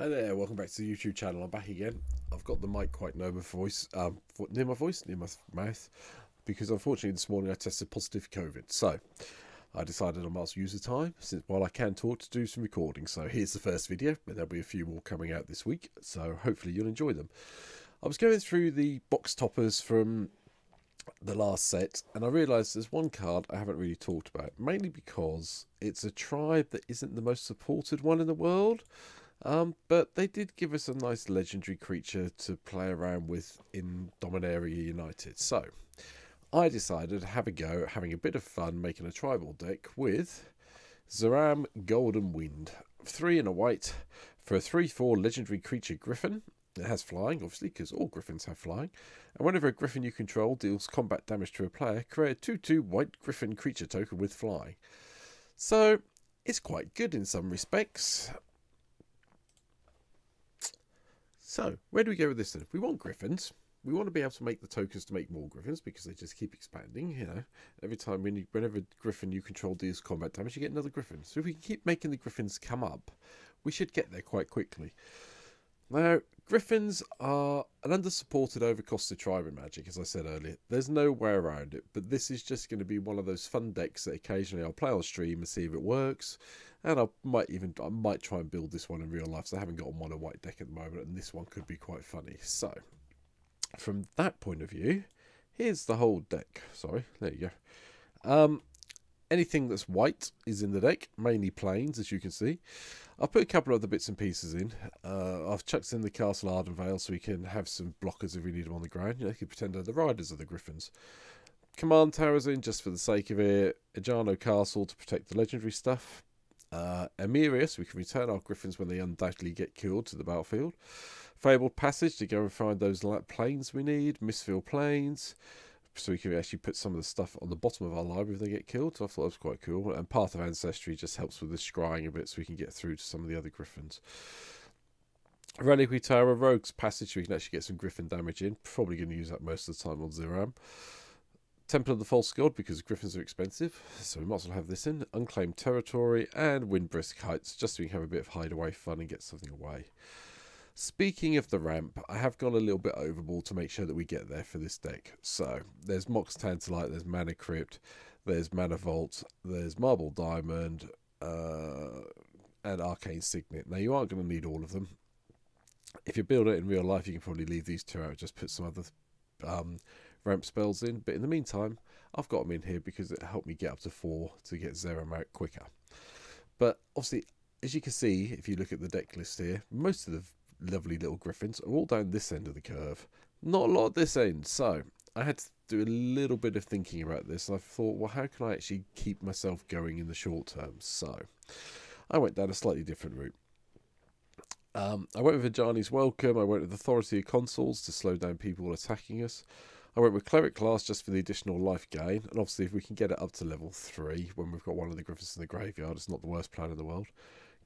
Hi there, welcome back to the YouTube channel. I'm back again. I've got the mic quite near my voice, um, near my voice, near my mouth, because unfortunately this morning I tested positive for COVID. So I decided I well use the time, since while I can talk, to do some recording. So here's the first video, but there'll be a few more coming out this week. So hopefully you'll enjoy them. I was going through the box toppers from the last set, and I realised there's one card I haven't really talked about, mainly because it's a tribe that isn't the most supported one in the world. Um, but they did give us a nice legendary creature to play around with in Dominaria United. So I decided to have a go at having a bit of fun making a tribal deck with Zeriam Golden Wind. Three and a white for a 3 4 legendary creature Griffin. It has flying, obviously, because all Griffins have flying. And whenever a Griffin you control deals combat damage to a player, create a 2 2 white Griffin creature token with flying. So it's quite good in some respects. So, where do we go with this then? If we want griffins, we want to be able to make the tokens to make more griffins because they just keep expanding, you know. Every time when you, whenever griffin you control deals combat damage, you get another griffin. So if we keep making the griffins come up, we should get there quite quickly. Now, Griffins are an under-supported, over-costed tribe in Magic, as I said earlier. There's no way around it, but this is just going to be one of those fun decks that occasionally I'll play on stream and see if it works. And I might even I might try and build this one in real life, so I haven't got a mono white deck at the moment, and this one could be quite funny. So, from that point of view, here's the whole deck. Sorry, there you go. Um, anything that's white is in the deck, mainly plains, as you can see. I've put a couple of other bits and pieces in. Uh, I've chucked in the Castle Ardenvale so we can have some blockers if we need them on the ground. You know, you can pretend they're the riders of the Griffins. Command towers in just for the sake of it. Eiganjo Castle to protect the legendary stuff. Uh, Emerius, we can return our Griffins when they undoubtedly get killed to the battlefield. Fabled Passage to go and find those plains we need. Mistveil Plains so we can actually put some of the stuff on the bottom of our library if they get killed. So I thought that was quite cool. And Path of Ancestry just helps with the scrying a bit so we can get through to some of the other griffins. Reliquary Tower Rogue's Passage, so we can actually get some griffin damage in. Probably going to use that most of the time on Zeriam. Temple of the False God, because griffins are expensive, so we might as well have this in. Unclaimed Territory, and Windbrisk Heights, just so we can have a bit of hideaway fun and get something away. Speaking of the ramp, I have gone a little bit overboard to make sure that we get there for this deck. So, there's Mox Tantalite, there's Mana Crypt, there's Mana Vault, there's Marble Diamond, uh, and Arcane Signet. Now, you aren't going to need all of them. If you build it in real life, you can probably leave these two out, just put some other um, ramp spells in. But in the meantime, I've got them in here because it helped me get up to four to get Zeriam out quicker. But obviously, as you can see, if you look at the deck list here, most of the lovely little griffins are all down this end of the curve. Not a lot at this end. So I had to do a little bit of thinking about this. I thought, well, how can I actually keep myself going in the short term? So I went down a slightly different route. Um, I went with Ajani's Welcome. I went with Authority of Consuls to slow down people attacking us. I went with Cleric class just for the additional life gain. And obviously, if we can get it up to level 3 when we've got one of the Griffins in the graveyard, it's not the worst plan in the world.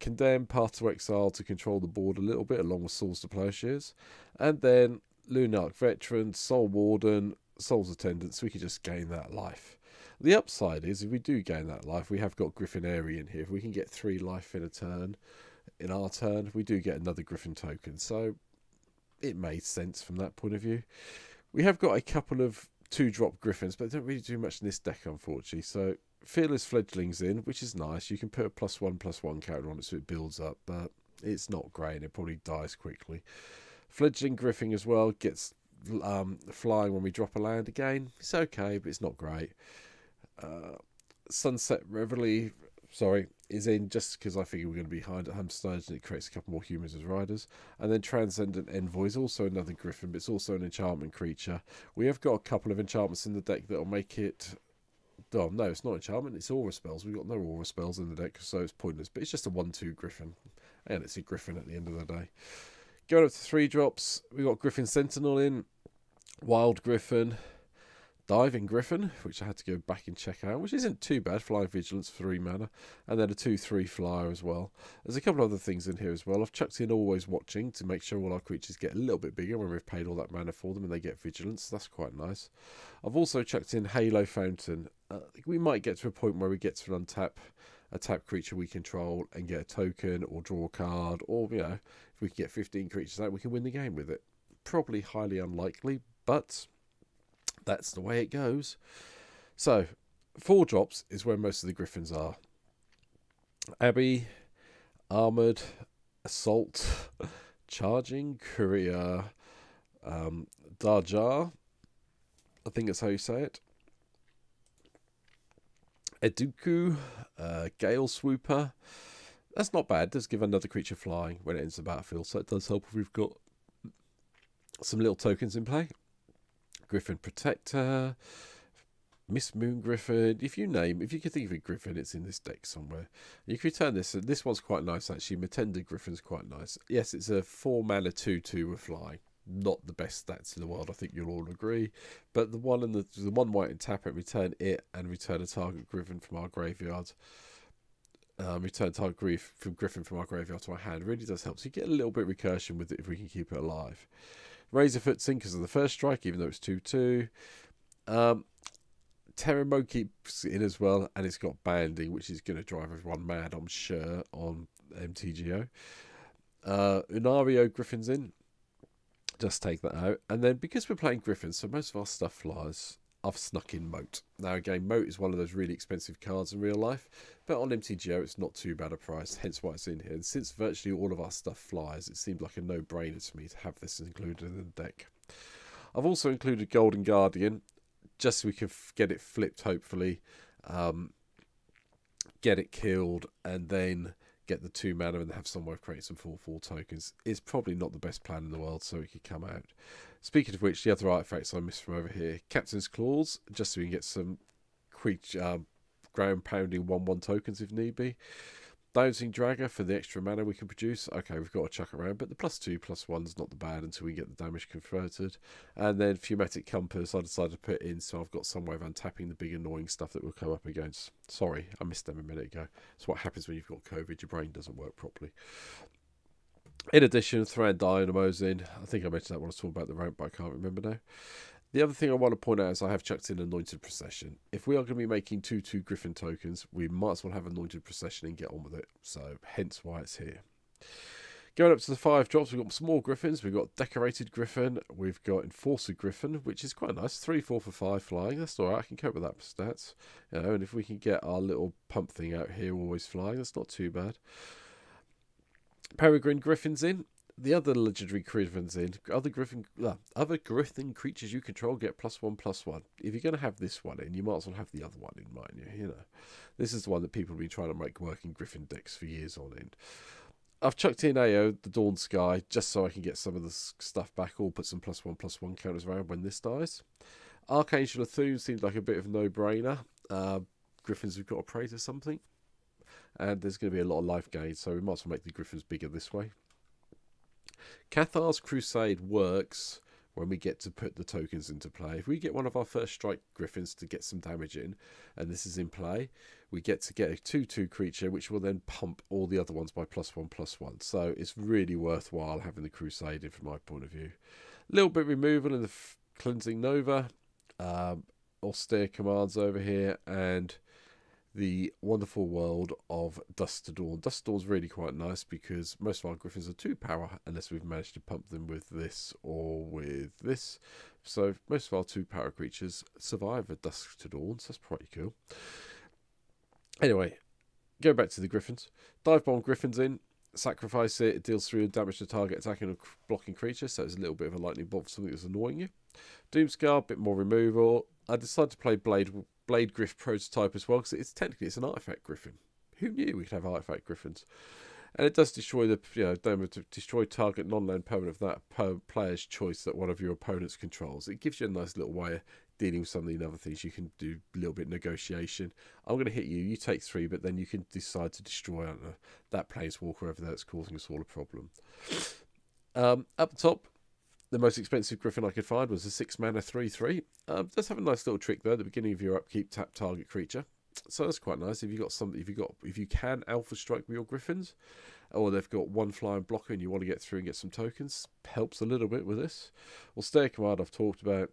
Condemn Path to Exile to control the board a little bit, along with Swords to Plowshares. And then Lunarch Veteran, Soul Warden, Soul's Attendant, so we can just gain that life. The upside is, if we do gain that life, we have got Griffin in here. If we can get three life in a turn, in our turn, we do get another Griffin token. So it made sense from that point of view. We have got a couple of two-drop Griffins, but they don't really do much in this deck, unfortunately. So Fearless Fledglings in, which is nice. You can put a plus one, plus one counter on it so it builds up, but it's not great and it probably dies quickly. Fledgling Griffin as well gets um, flying when we drop a land again. It's okay, but it's not great. Uh, Sunset Revelry, sorry, is in just because I figure we're going to be behind at Hamsters and it creates a couple more humans as riders. And then Transcendent Envoy is also another Griffin, but it's also an enchantment creature. We have got a couple of enchantments in the deck that will make it Oh, no, it's not enchantment, it's aura spells. We've got no aura spells in the deck, so it's pointless. But it's just a 1-2 Griffin. And it's a Griffin at the end of the day. Going up to 3 drops, we've got Griffin Sentinel in. Wild Griffin. Diving Griffin, which I had to go back and check out, which isn't too bad. Flying Vigilance, 3 mana. And then a 2-3 flyer as well. There's a couple of other things in here as well. I've chucked in Always Watching to make sure all our creatures get a little bit bigger when we've paid all that mana for them and they get Vigilance. That's quite nice. I've also chucked in Halo Fountain. Uh, we might get to a point where we get to an untap a tap creature we control and get a token or draw a card, or you know, if we can get 15 creatures out, we can win the game with it. Probably highly unlikely, but that's the way it goes. So, four drops is where most of the griffins are. Abbey, armored, assault, charging, courier, um, Daraja. I think that's how you say it. Ekundu, uh, Gale Swooper. That's not bad. Does give another creature flying when it enters the battlefield, so it does help if we've got some little tokens in play. Griffin Protector, Mistmoon Griffin. If you name, if you can think of a Griffin, it's in this deck somewhere. You can return this. This one's quite nice actually. Mtenda Griffin's quite nice. Yes, it's a four mana two two with flying. Not the best stats in the world, I think you'll all agree. But the one and the the one white and tap it, return it, and return a target Griffin from our graveyard. Um, return target grief from Griffin from our graveyard to our hand really does help. So you get a little bit of recursion with it if we can keep it alive. Razorfoot Sinkers are the first strike, even though it's 2 2. Um, Teremko keeps in as well, and it's got banding, which is going to drive everyone mad, I'm sure, on MTGO. Uh, Unyaro Griffin's in. Just take that out. And then because we're playing Griffins, so most of our stuff flies, I've snuck in Moat. Now, again, Moat is one of those really expensive cards in real life, but on MTGO, it's not too bad a price, hence why it's in here. And since virtually all of our stuff flies, it seemed like a no brainer to me to have this included in the deck. I've also included Golden Guardian, just so we can get it flipped, hopefully, um, get it killed, and then get the two mana and have somewhere create some 4 4 tokens. It's probably not the best plan in the world, so it could come out. Speaking of which, the other artifacts I missed from over here Captain's Claws, just so we can get some creature, um, ground pounding 1 1 tokens if need be. Dowsing Dagger for the extra mana we can produce. Okay, we've got to chuck around, but the plus two, plus one's not the bad until we get the damage converted. And then Thaumatic Compass, I decided to put in so I've got some way of untapping the big annoying stuff that will come up against. Sorry, I missed them a minute ago. It's what happens when you've got COVID, your brain doesn't work properly. In addition, Thran Dynamos in. I think I mentioned that when I was talking about the ramp, but I can't remember now. The other thing I want to point out is I have chucked in Anointed Procession. If we are going to be making 2 2 Griffin tokens, we might as well have Anointed Procession and get on with it. So, hence why it's here. Going up to the five drops, we've got small griffins, we've got decorated griffin, we've got enforcer griffin, which is quite nice. Three, four for five flying. That's all right. I can cope with that stats. You know, and if we can get our little pump thing out here, always flying, that's not too bad. Peregrine griffins in the other legendary griffins in other griffin uh, other griffin creatures you control get plus one plus one. If you're going to have this one in, you might as well have the other one in mind. You know, this is the one that people have been trying to make working griffin decks for years on end. I've chucked in AO, the Dawn Sky, just so I can get some of the stuff back, or put some plus one plus one counters around when this dies. Archangel of Thune seems like a bit of a no-brainer. Uh, Griffins have got to pray to something. And there's going to be a lot of life gain, so we might as well make the Griffins bigger this way. Cathar's Crusade works when we get to put the tokens into play. If we get one of our first strike griffins to get some damage in, and this is in play, we get to get a 2-2 creature, which will then pump all the other ones by plus one, plus one. So it's really worthwhile having the Crusade in from my point of view. A little bit removal in the Cleansing Nova, um, austere commands over here, and the wonderful world of Dusk to Dawn. Dusk to Dawn's really quite nice because most of our Griffins are 2 power unless we've managed to pump them with this or with this. So most of our 2 power creatures survive at Dusk to Dawn, so that's pretty cool. Anyway, go back to the Griffins. Divebomber Griffins in, sacrifice it, it deals 3 damage to target attacking or blocking creature, so it's a little bit of a lightning bolt for something that's annoying you. Doomskar, a bit more removal. I decided to play Blade Blade Griff prototype as well because it's technically it's an artifact griffin. Who knew we could have artifact griffins? And it does destroy the you know damage to destroy target non-land permanent of that per player's choice that one of your opponents controls. It gives you a nice little way of dealing with some of the other things. You can do a little bit of negotiation. I'm going to hit you. You take three, but then you can decide to destroy know, that planeswalker over there that's causing us all a problem. Um, up top, the most expensive Griffin I could find was a 6 mana 3 3. Um, does have a nice little trick there at the beginning of your upkeep, tap target creature. So that's quite nice. If you got something, if you got, if you can alpha strike with your Griffins, or they've got one flying blocker and you want to get through and get some tokens, helps a little bit with this. Austere Command I've talked about.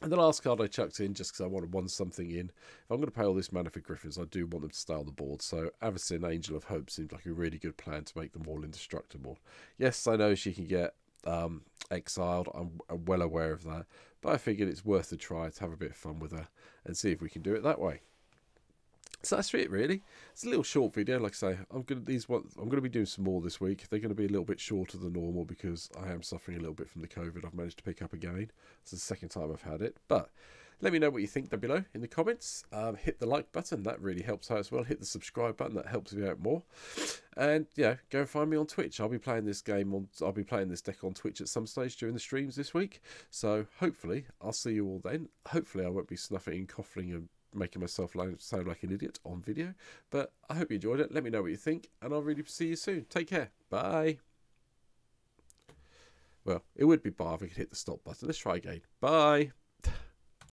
And the last card I chucked in just because I wanted one something in. If I'm going to pay all this mana for Griffins, I do want them to stay on the board. So Avacyn, Angel of Hope seems like a really good plan to make them all indestructible. Yes, I know she can get um, exiled. I'm, I'm well aware of that. But I figured it's worth a try to have a bit of fun with her and see if we can do it that way. So that's it, really. It's a little short video. Like I say, I'm gonna these ones. I'm gonna be doing some more this week. They're gonna be a little bit shorter than normal because I am suffering a little bit from the COVID. I've managed to pick up again. It's the second time I've had it. But let me know what you think down below in the comments. Um, hit the like button. That really helps out as well. Hit the subscribe button. That helps me out more. And yeah, go and find me on Twitch. I'll be playing this game on. I'll be playing this deck on Twitch at some stage during the streams this week. So hopefully I'll see you all then. Hopefully I won't be snuffing and coughing and making myself sound like an idiot on video. But I hope you enjoyed it. Let me know what you think, and I'll really see you soon. Take care. Bye. Well, it would be bar if I could hit the stop button. Let's try again. Bye.